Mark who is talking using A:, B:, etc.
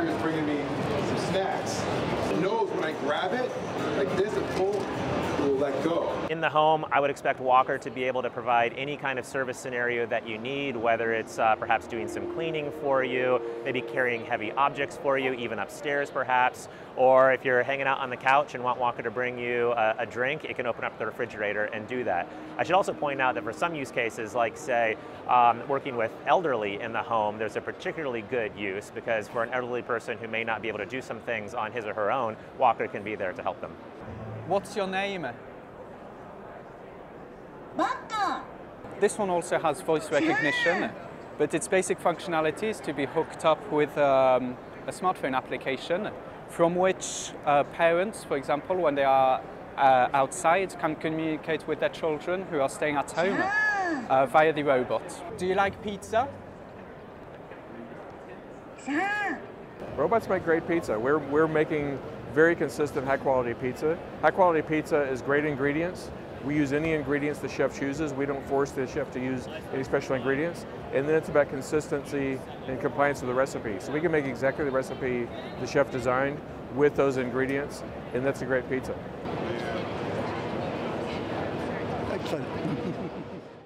A: Walker is bringing me some snacks. It knows when I grab it, like this, and pull,
B: In the home, I would expect Walker to be able to provide any kind of service scenario that you need, whether it's uh, perhaps doing some cleaning for you, maybe carrying heavy objects for you, even upstairs perhaps, or if you're hanging out on the couch and want Walker to bring you a, a drink, it can open up the refrigerator and do that. I should also point out that for some use cases, like say um, working with elderly in the home, there's a particularly good use because for an elderly person who may not be able to do some things on his or her own, Walker can be there to help them.
C: What's your name? This one also has voice recognition, but its basic functionality is to be hooked up with um, a smartphone application from which uh, parents, for example, when they are uh, outside, can communicate with their children who are staying at home uh, via the robot. Do you like pizza?
D: Robots make great pizza. We're, we're making very consistent high quality pizza. High quality pizza is great ingredients. We use any ingredients the chef chooses. We don't force the chef to use any special ingredients. And then it's about consistency and compliance with the recipe. So we can make exactly the recipe the chef designed with those ingredients, and that's a great pizza.
E: Excellent.